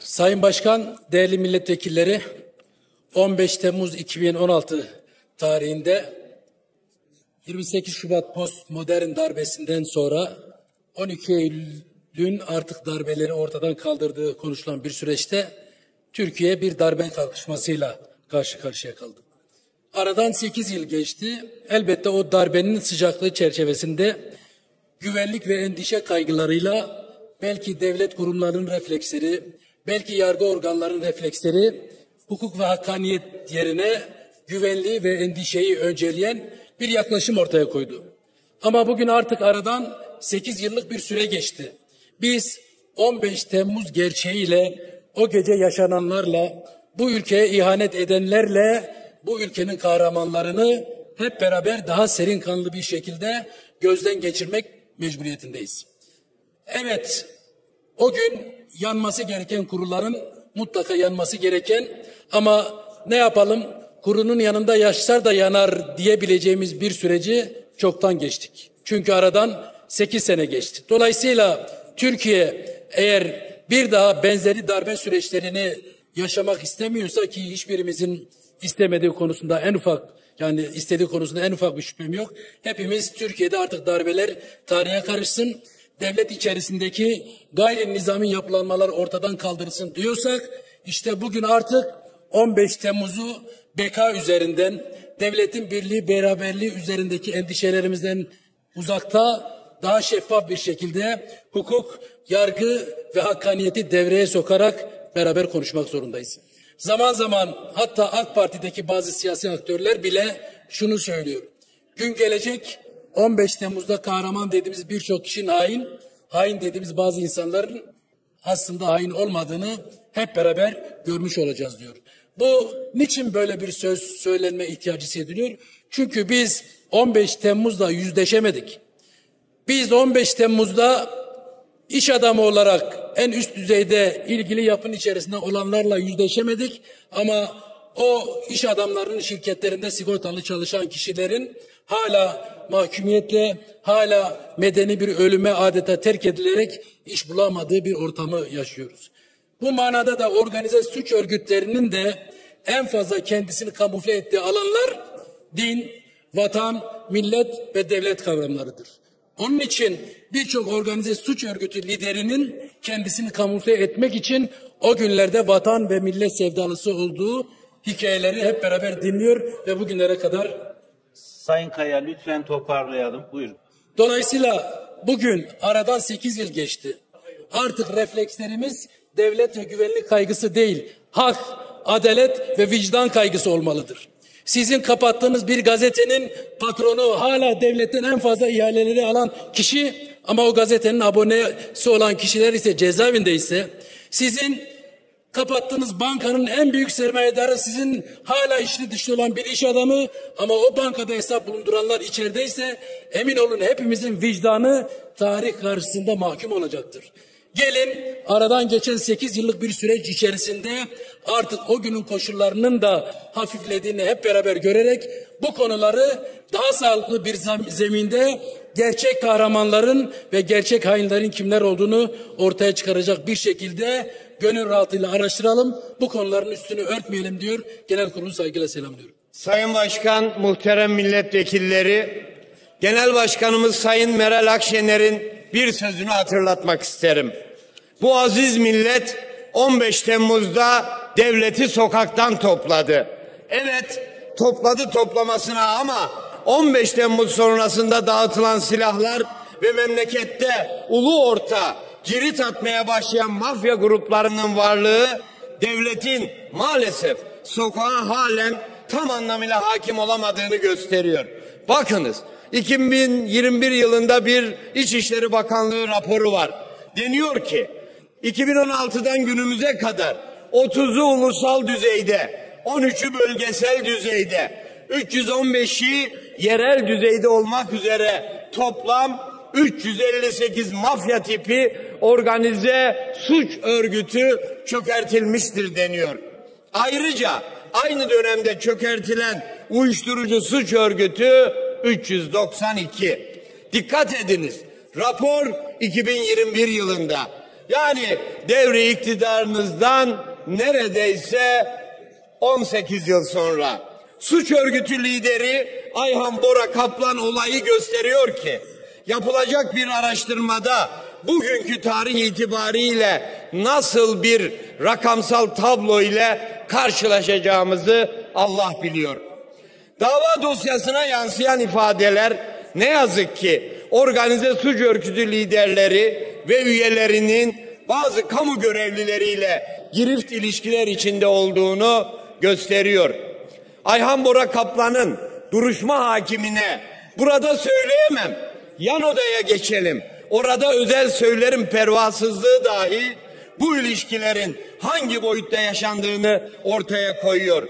Sayın Başkan, değerli milletvekilleri, 15 Temmuz 2016 tarihinde 28 Şubat postmodern darbesinden sonra 12 Eylül'ün artık darbeleri ortadan kaldırdığı konuşulan bir süreçte Türkiye bir darbe kalkışmasıyla karşı karşıya kaldı. Aradan 8 yıl geçti. Elbette o darbenin sıcaklığı çerçevesinde güvenlik ve endişe kaygılarıyla belki devlet kurumlarının refleksleri, belki yargı organlarının refleksleri hukuk ve hakkaniyet yerine güvenliği ve endişeyi önceleyen bir yaklaşım ortaya koydu. Ama bugün artık aradan 8 yıllık bir süre geçti. Biz 15 Temmuz gerçeğiyle o gece yaşananlarla bu ülkeye ihanet edenlerle bu ülkenin kahramanlarını hep beraber daha serin kanlı bir şekilde gözden geçirmek mecburiyetindeyiz. Evet, o gün yanması gereken kuruların mutlaka yanması gereken ama ne yapalım kurunun yanında yaşlar da yanar diyebileceğimiz bir süreci çoktan geçtik. Çünkü aradan 8 sene geçti. Dolayısıyla Türkiye eğer bir daha benzeri darbe süreçlerini yaşamak istemiyorsa ki hiçbirimizin istemediği konusunda en ufak yani istediği konusunda en ufak bir şüphem yok. Hepimiz Türkiye'de artık darbeler tarihe karışsın. Devlet içerisindeki gayri nizami yapılanmalar ortadan kaldırılsın diyorsak işte bugün artık 15 Temmuz'u beka üzerinden devletin birliği beraberliği üzerindeki endişelerimizden uzakta daha şeffaf bir şekilde hukuk, yargı ve hakkaniyeti devreye sokarak beraber konuşmak zorundayız. Zaman zaman hatta AK Parti'deki bazı siyasi aktörler bile şunu söylüyor. Gün gelecek 15 Temmuz'da kahraman dediğimiz birçok kişinin hain, hain dediğimiz bazı insanların aslında hain olmadığını hep beraber görmüş olacağız diyor. Bu niçin böyle bir söz söylenme ihtiyacı hissediliyor? Çünkü biz 15 Temmuz'da yüzleşemedik. Biz 15 Temmuz'da iş adamı olarak en üst düzeyde ilgili yapın içerisinde olanlarla yüzleşemedik ama o iş adamlarının şirketlerinde sigortalı çalışan kişilerin hala mahkumiyetle, hala medeni bir ölüme adeta terk edilerek iş bulamadığı bir ortamı yaşıyoruz. Bu manada da organize suç örgütlerinin de en fazla kendisini kamufle ettiği alanlar din, vatan, millet ve devlet kavramlarıdır. Onun için birçok organize suç örgütü liderinin kendisini kamufle etmek için o günlerde vatan ve millet sevdalısı olduğu hikayeleri hep beraber dinliyor ve bugünlere kadar Sayın Kaya lütfen toparlayalım. Buyurun. Dolayısıyla bugün aradan 8 yıl geçti. Artık reflekslerimiz devlet ve güvenlik kaygısı değil, hak, adalet ve vicdan kaygısı olmalıdır. Sizin kapattığınız bir gazetenin patronu hala devletten en fazla ihaleleri alan kişi ama o gazetenin abonesi olan kişiler ise cezaevinde ise sizin kapattığınız bankanın en büyük sermayedarı sizin hala içli dışlı olan bir iş adamı ama o bankada hesap bulunduranlar içerideyse emin olun hepimizin vicdanı tarih karşısında mahkum olacaktır. Gelin aradan geçen 8 yıllık bir süreç içerisinde artık o günün koşullarının da hafiflediğini hep beraber görerek bu konuları daha sağlıklı bir zeminde gerçek kahramanların ve gerçek hainlerin kimler olduğunu ortaya çıkaracak bir şekilde gönül rahatlığıyla araştıralım. Bu konuların üstünü örtmeyelim diyor. Genel kurulu saygıyla selamlıyorum. Sayın Başkan, muhterem milletvekilleri, Genel Başkanımız Sayın Meral Akşener'in bir sözünü hatırlatmak isterim. Bu aziz millet 15 Temmuz'da devleti sokaktan topladı. Evet topladı toplamasına ama 15 Temmuz sonrasında dağıtılan silahlar ve memlekette ulu orta cirit atmaya başlayan mafya gruplarının varlığı devletin maalesef sokağa halen tam anlamıyla hakim olamadığını gösteriyor. Bakınız 2021 yılında bir İçişleri Bakanlığı raporu var. Deniyor ki 2016'dan günümüze kadar 30'u ulusal düzeyde, 13'ü bölgesel düzeyde, 315'i yerel düzeyde olmak üzere toplam 358 mafya tipi organize suç örgütü çökertilmiştir deniyor. Ayrıca aynı dönemde çökertilen uyuşturucu suç örgütü 392. Dikkat ediniz. Rapor 2021 yılında Yani devri iktidarınızdan neredeyse 18 yıl sonra suç örgütü lideri Ayhan Bora Kaplan olayı gösteriyor ki yapılacak bir araştırmada bugünkü tarih itibariyle nasıl bir rakamsal tablo ile karşılaşacağımızı Allah biliyor. Dava dosyasına yansıyan ifadeler ne yazık ki organize suç örgütü liderleri ve üyelerinin bazı kamu görevlileriyle girift ilişkiler içinde olduğunu gösteriyor. Ayhan Bora Kaplan'ın duruşma hakimine burada söyleyemem. Yan odaya geçelim. Orada özel söylerim pervasızlığı dahi bu ilişkilerin hangi boyutta yaşandığını ortaya koyuyor.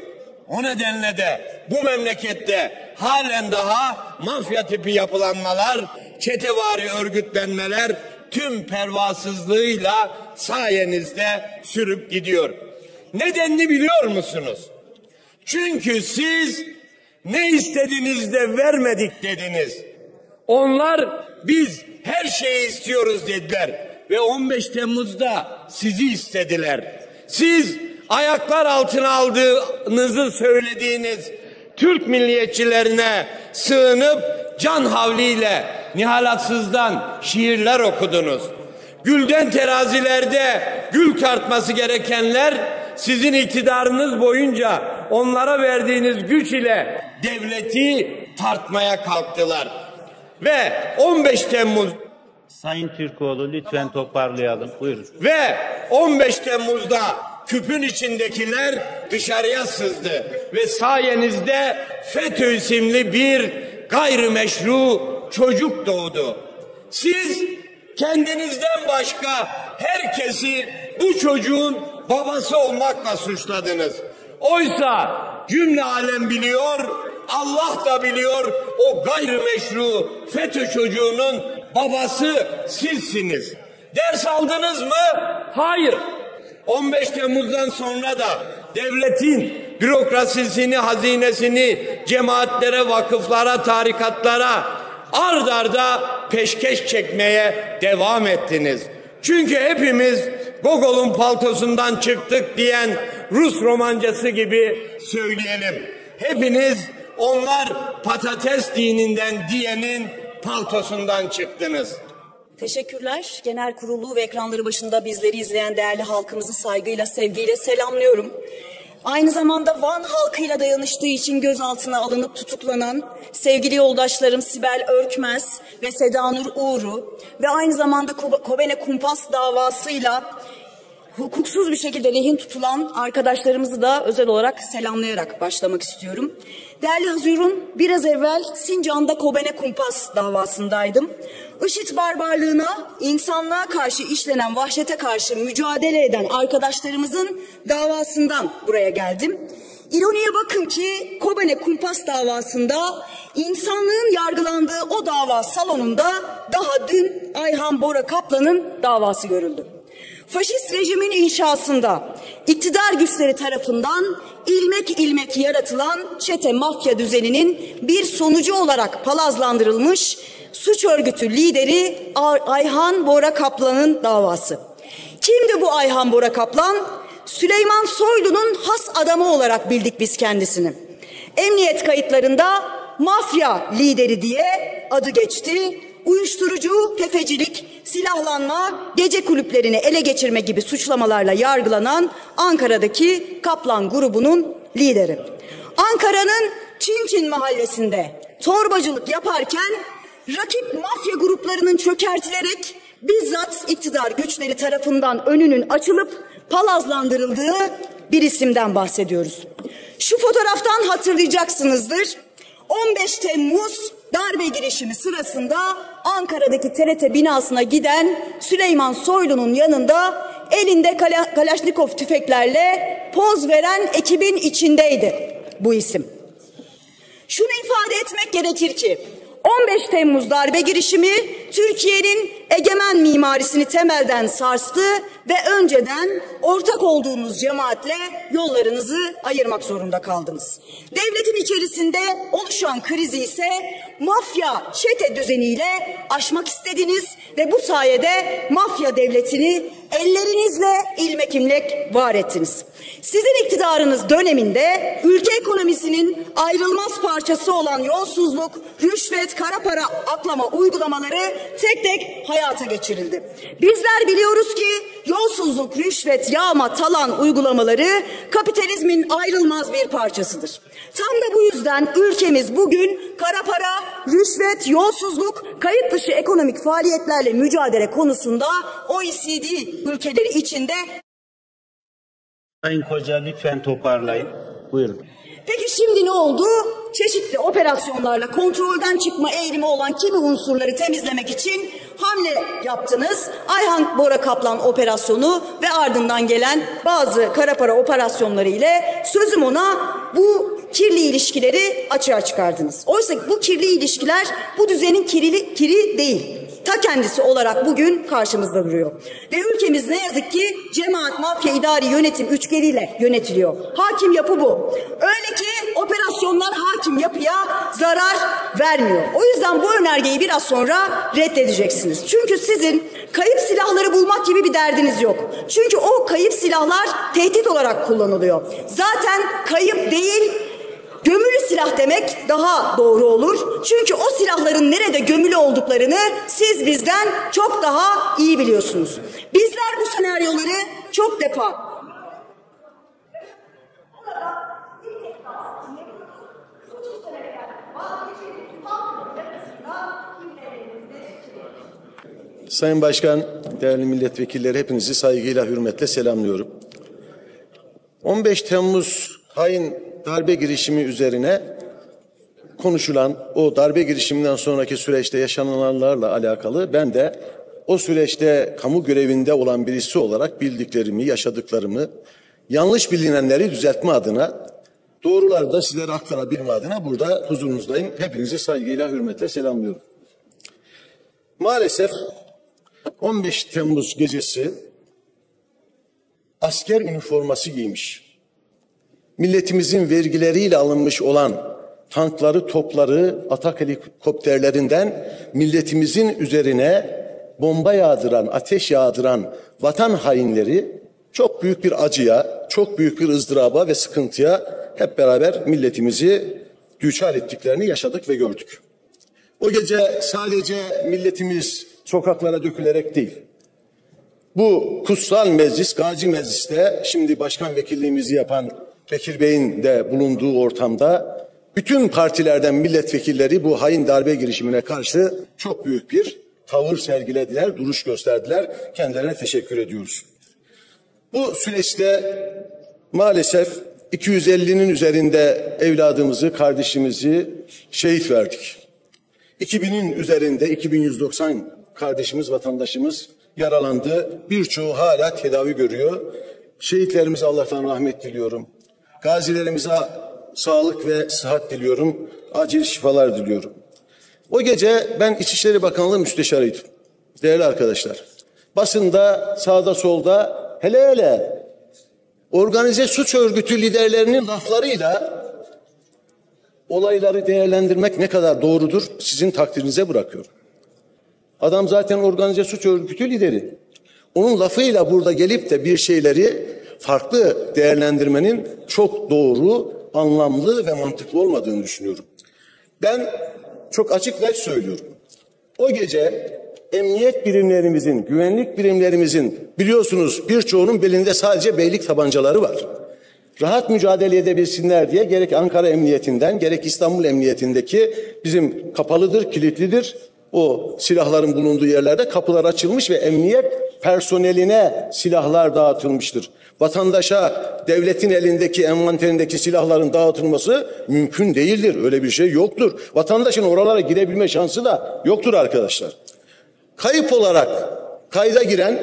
O nedenle de bu memlekette halen daha mafya tipi yapılanmalar, çetevari örgütlenmeler tüm pervasızlığıyla sayenizde sürüp gidiyor. Nedenini biliyor musunuz? Çünkü siz ne istediniz de vermedik dediniz. Onlar biz her şeyi istiyoruz dediler ve 15 Temmuz'da sizi istediler. Siz ayaklar altına aldığınızı söylediğiniz Türk milliyetçilerine sığınıp can havliyle Nihalatsız'dan şiirler okudunuz. Gülden terazilerde gül tartması gerekenler sizin iktidarınız boyunca onlara verdiğiniz güç ile devleti tartmaya kalktılar. Ve 15 Temmuz Sayın Türkoğlu lütfen toparlayalım. Buyurun. ve 15 Temmuz'da küpün içindekiler dışarıya sızdı ve sayenizde FETÖ isimli bir gayrimeşru çocuk doğdu. Siz kendinizden başka herkesi bu çocuğun babası olmakla suçladınız. Oysa cümle alem biliyor, Allah da biliyor o gayrimeşru FETÖ çocuğunun babası sizsiniz. Ders aldınız mı? Hayır. 15 Temmuz'dan sonra da devletin bürokrasisini, hazinesini cemaatlere, vakıflara, tarikatlara ard arda peşkeş çekmeye devam ettiniz. Çünkü hepimiz Gogol'un paltosundan çıktık diyen Rus romancası gibi söyleyelim. Hepiniz onlar patates dininden diyenin paltosundan çıktınız. Teşekkürler. Genel kurulu ve ekranları başında bizleri izleyen değerli halkımızı saygıyla, sevgiyle selamlıyorum. Aynı zamanda Van halkıyla dayanıştığı için gözaltına alınıp tutuklanan sevgili yoldaşlarım Sibel Örkmez ve Sedanur Uğur'u ve aynı zamanda Ko- Kobene Kumpas davasıyla hukuksuz bir şekilde rehin tutulan arkadaşlarımızı da özel olarak selamlayarak başlamak istiyorum. Değerli Hazırun, biraz evvel Sincan'da Kobene Kumpas davasındaydım. IŞİD barbarlığına, insanlığa karşı işlenen vahşete karşı mücadele eden arkadaşlarımızın davasından buraya geldim. İroniye bakın ki Kobane Kumpas davasında insanlığın yargılandığı o dava salonunda daha dün Ayhan Bora Kaplan'ın davası görüldü. Faşist rejimin inşasında iktidar güçleri tarafından ilmek ilmek yaratılan çete mafya düzeninin bir sonucu olarak palazlandırılmış suç örgütü lideri Ayhan Bora Kaplan'ın davası. Kimdi bu Ayhan Bora Kaplan? Süleyman Soylu'nun has adamı olarak bildik biz kendisini. Emniyet kayıtlarında mafya lideri diye adı geçti uyuşturucu, tefecilik, silahlanma, gece kulüplerini ele geçirme gibi suçlamalarla yargılanan Ankara'daki Kaplan grubunun lideri. Ankara'nın Çinçin mahallesinde torbacılık yaparken rakip mafya gruplarının çökertilerek bizzat iktidar güçleri tarafından önünün açılıp palazlandırıldığı bir isimden bahsediyoruz. Şu fotoğraftan hatırlayacaksınızdır. 15 Temmuz darbe girişimi sırasında Ankara'daki TRT binasına giden Süleyman Soylu'nun yanında elinde Kala Kalaşnikov tüfeklerle poz veren ekibin içindeydi bu isim. Şunu ifade etmek gerekir ki 15 Temmuz darbe girişimi Türkiye'nin egemen mimarisini temelden sarstı ve önceden ortak olduğunuz cemaatle yollarınızı ayırmak zorunda kaldınız. Devletin içerisinde oluşan krizi ise mafya çete düzeniyle aşmak istediniz ve bu sayede mafya devletini ellerinizle ilmek imlek var ettiniz. Sizin iktidarınız döneminde ülke ekonomisinin ayrılmaz parçası olan yolsuzluk, rüşvet, kara para aklama uygulamaları tek tek hayata geçirildi. Bizler biliyoruz ki yolsuzluk, rüşvet, yağma, talan uygulamaları kapitalizmin ayrılmaz bir parçasıdır. Tam da bu yüzden ülkemiz bugün kara para, rüşvet, yolsuzluk, kayıt dışı ekonomik faaliyetlerle mücadele konusunda OECD ülkeleri içinde Sayın Koca lütfen toparlayın. Buyurun. Peki şimdi ne oldu? Çeşitli operasyonlarla kontrolden çıkma eğilimi olan kimi unsurları temizlemek için hamle yaptınız. Ayhan Bora Kaplan operasyonu ve ardından gelen bazı kara para operasyonları ile sözüm ona bu kirli ilişkileri açığa çıkardınız. Oysa bu kirli ilişkiler bu düzenin kirli, kiri değil ta kendisi olarak bugün karşımızda duruyor. Ve ülkemiz ne yazık ki cemaat, mafya, idari yönetim üçgeniyle yönetiliyor. Hakim yapı bu. Öyle ki operasyonlar hakim yapıya zarar vermiyor. O yüzden bu önergeyi biraz sonra reddedeceksiniz. Çünkü sizin kayıp silahları bulmak gibi bir derdiniz yok. Çünkü o kayıp silahlar tehdit olarak kullanılıyor. Zaten kayıp değil Gömülü silah demek daha doğru olur. Çünkü o silahların nerede gömülü olduklarını siz bizden çok daha iyi biliyorsunuz. Bizler bu senaryoları çok defa Sayın Başkan, değerli milletvekilleri hepinizi saygıyla, hürmetle selamlıyorum. 15 Temmuz hain darbe girişimi üzerine konuşulan o darbe girişiminden sonraki süreçte yaşananlarla alakalı ben de o süreçte kamu görevinde olan birisi olarak bildiklerimi, yaşadıklarımı, yanlış bilinenleri düzeltme adına, doğruları da sizlere aktarabilme adına burada huzurunuzdayım. Hepinizi saygıyla, hürmetle selamlıyorum. Maalesef 15 Temmuz gecesi asker üniforması giymiş. Milletimizin vergileriyle alınmış olan tankları, topları, atak helikopterlerinden milletimizin üzerine bomba yağdıran, ateş yağdıran vatan hainleri çok büyük bir acıya, çok büyük bir ızdıraba ve sıkıntıya hep beraber milletimizi düçar ettiklerini yaşadık ve gördük. O gece sadece milletimiz sokaklara dökülerek değil, bu kutsal meclis, Gazi Meclis'te şimdi başkan vekilliğimizi yapan Bekir Bey'in de bulunduğu ortamda bütün partilerden milletvekilleri bu hain darbe girişimine karşı çok büyük bir tavır sergilediler, duruş gösterdiler. Kendilerine teşekkür ediyoruz. Bu süreçte maalesef 250'nin üzerinde evladımızı, kardeşimizi şehit verdik. 2000'in üzerinde 2190 kardeşimiz, vatandaşımız yaralandı. Birçoğu hala tedavi görüyor. Şehitlerimize Allah'tan rahmet diliyorum. Gazilerimize sağlık ve sıhhat diliyorum. Acil şifalar diliyorum. O gece ben İçişleri Bakanlığı müsteşarıydım. Değerli arkadaşlar. Basında, sağda solda hele hele organize suç örgütü liderlerinin laflarıyla olayları değerlendirmek ne kadar doğrudur sizin takdirinize bırakıyorum. Adam zaten organize suç örgütü lideri. Onun lafıyla burada gelip de bir şeyleri farklı değerlendirmenin çok doğru, anlamlı ve mantıklı olmadığını düşünüyorum. Ben çok açık net söylüyorum. O gece emniyet birimlerimizin, güvenlik birimlerimizin biliyorsunuz birçoğunun belinde sadece beylik tabancaları var. Rahat mücadele edebilsinler diye gerek Ankara Emniyetinden gerek İstanbul Emniyetindeki bizim kapalıdır, kilitlidir. O silahların bulunduğu yerlerde kapılar açılmış ve emniyet personeline silahlar dağıtılmıştır. Vatandaşa devletin elindeki envanterindeki silahların dağıtılması mümkün değildir. Öyle bir şey yoktur. Vatandaşın oralara girebilme şansı da yoktur arkadaşlar. Kayıp olarak kayda giren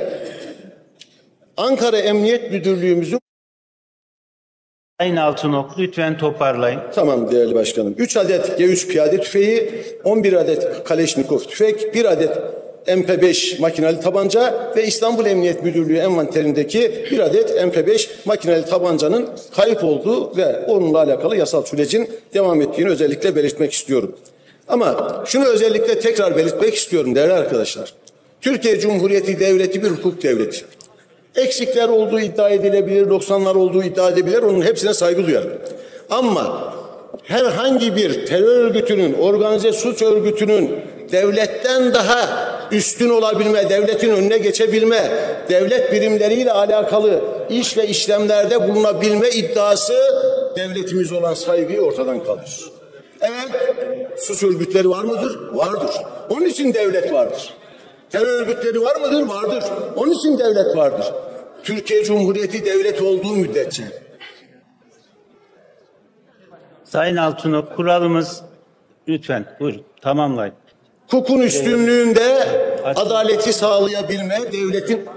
Ankara Emniyet Müdürlüğümüzün Sayın Altınok lütfen toparlayın. Tamam değerli başkanım. 3 adet G3 piyade tüfeği, 11 adet Kaleşnikov tüfek, 1 adet MP5 makineli tabanca ve İstanbul Emniyet Müdürlüğü envanterindeki bir adet MP5 makineli tabancanın kayıp olduğu ve onunla alakalı yasal sürecin devam ettiğini özellikle belirtmek istiyorum. Ama şunu özellikle tekrar belirtmek istiyorum değerli arkadaşlar. Türkiye Cumhuriyeti Devleti bir hukuk devleti. Eksikler olduğu iddia edilebilir, 90'lar olduğu iddia edilebilir. Onun hepsine saygı duyarım. Ama herhangi bir terör örgütünün, organize suç örgütünün devletten daha üstün olabilme, devletin önüne geçebilme, devlet birimleriyle alakalı iş ve işlemlerde bulunabilme iddiası devletimiz olan saygıyı ortadan kaldırır. Evet, suç örgütleri var mıdır? Vardır. Onun için devlet vardır. Terör örgütleri var mıdır? Vardır. Onun için devlet vardır. Türkiye Cumhuriyeti devlet olduğu müddetçe. Sayın Altınok kuralımız lütfen buyurun tamamlayın. Hukukun üstünlüğünde adaleti sağlayabilme devletin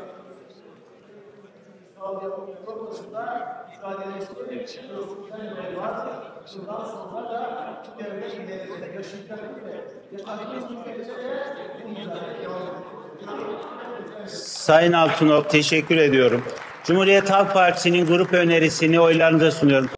Sayın Altınok teşekkür ediyorum. Cumhuriyet Halk Partisi'nin grup önerisini oylarınıza sunuyorum.